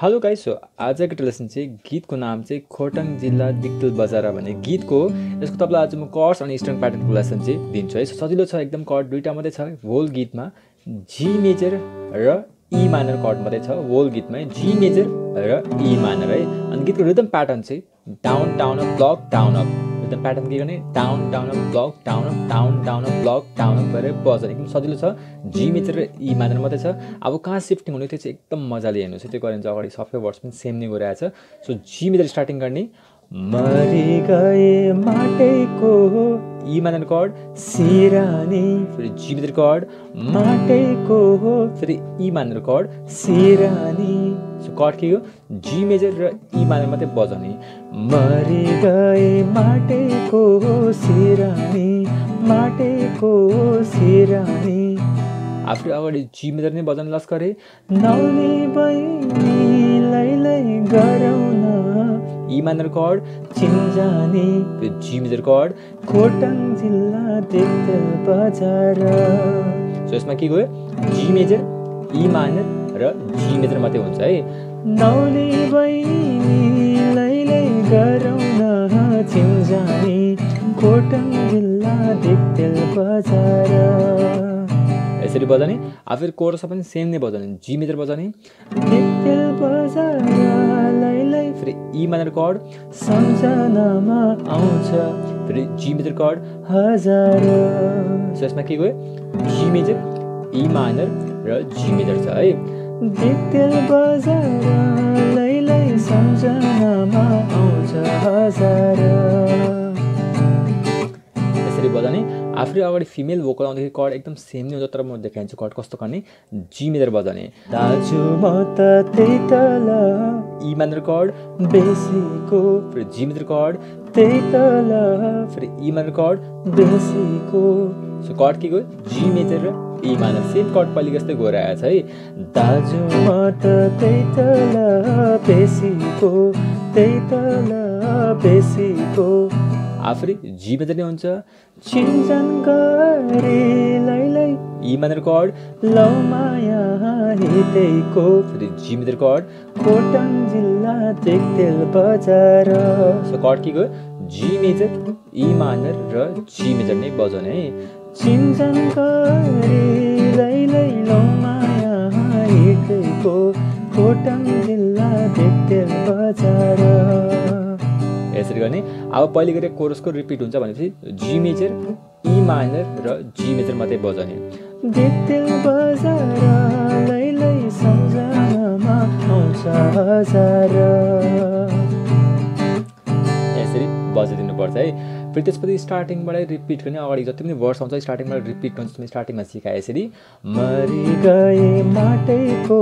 Hello guys so आजको lesson चाहिँ गीतको नाम चाहिँ खोटाङ जिल्ला दिक्तल बजार भन्ने गीतको। यसको तपाईँलाई आज म कर्स अनि स्ट्रङ प्याटर्नको लेसन चाहिँ दिन्छु है। सजिलो छ एकदम कर्ड दुइटा मात्रै छ होल गीतमा। जी मेजर र ई माइनर कर्ड मात्रै छ होल गीतमा जी मेजर र ई माइनर है। अनि गीतको रिदम प्याटर्न चाहिँ down down up block down up एकदम प्याटर्न के गर्ने down down up block down up down down up block down up गरेर बजाउने एकदम सजिलो छ। जी मेजर र ई मानेर मात्रै छ। अब कहाँ सिफ्टिङ हुने त्यो चाहिँ एकदम मजाले हेर्नुहोस्। त्यो गरेर चाहिँ अगाडि सबै वर्ड्स पनि सेम नै गइरहेको छ सो जी मेजर स्टार्टिङ गर्ने। मरि गए ई मानेर कर्ड सिरानी फेरि जी मेजर कर्ड माटैको हो फेरि ई मानेर कर्ड सिरानी सो कर्ड के हो जी मेजर र ई मानेर मात्रै बजाउने मरि गए माटेको सिरानी माटेको सिरानी आफू अगाडि जी मेजर नै बजाउनु लस गरे नौली बहिनीलाई जी मेजर कड खोटाङ जिल्ला देख्दा बजार सो यसमा के गयो जी मेजर ई र जी मेजर मात्रै हुन्छ है नौली बहिनीलाई चिन्जाने खोटाङ जिल्ला बजार यसरी बजाउने अब फेरि कोरस पनि सेम नै बजाउने जी मेजर बजाउने फेरि ई मानेर कड सम्झनामा आउँछ। फेरि जी मेजर हजार। सो यसमा के गयो? जी मेजर ई माइनर र जी मेजर छ है। आफै अगाडि फिमेल भोकल आउँदाखेरि कड एकदम सेम नै हुन्छ तर म देखाइदिन्छु कड कस्तो गर्ने? जी मेजर बजाउने। दाजु म त त्यही तल। ई मानेर कड बेसीको। फेरि जी मेजर कड त्यही तल। फेरि ई मानेर कड बेसीको। सो कड के गयो? जी मेजर र ई मानेर सेम कड पहिले जस्तै गइरहेको छ है। दाजु म त त्यही तल। बेसीको त्यही तल। बेसीको। आफै जी मेजर नै हुन्छ। चिन्जन गरे लैलै ई मानेर कड लौ माया हितैको फेरि जी मेजर कड खोटाङ जिल्ला देख्तेल बजार। सो कड के गयो? जी मेजर ई मानर र जी मेजर नै बजाउने है। चिन्जन गरे लैलै लौ माया हितैको खोटाङ जिल्ला देख्तेल बजार। यसरी गर्ने। अब पहिले गरेर कोरसको रिपिट हुन्छ भनेपछि जी मेजर ई माइनर र जी मेजर मात्रै बजाउने। यसरी बजाइदिनु पर्छ है। फेरि त्यसपछि स्टार्टिङबाटै रिपिट गर्ने अगाडि जति पनि वर्ड्स आउँछ स्टार्टिङबाट रिपिट गर्नु तिमीले स्टार्टिङमा सिकाए यसरी। मरि गए माटैको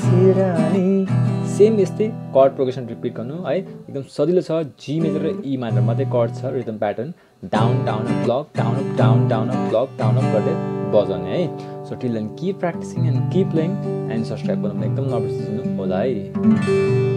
सिरानी। सेम यस्तै कर्ड प्रोग्रेसन रिपिट गर्नु है? एकदम सजिलो छ जी मेजर र ई मानेर मात्रै कर्ड छ rhythm pattern down down up block down up down down up block down up गर्दै बजाउने है? So till end keep practising and keep playing and subscribe गर्नु एकदम नबिर्सिनु होला है?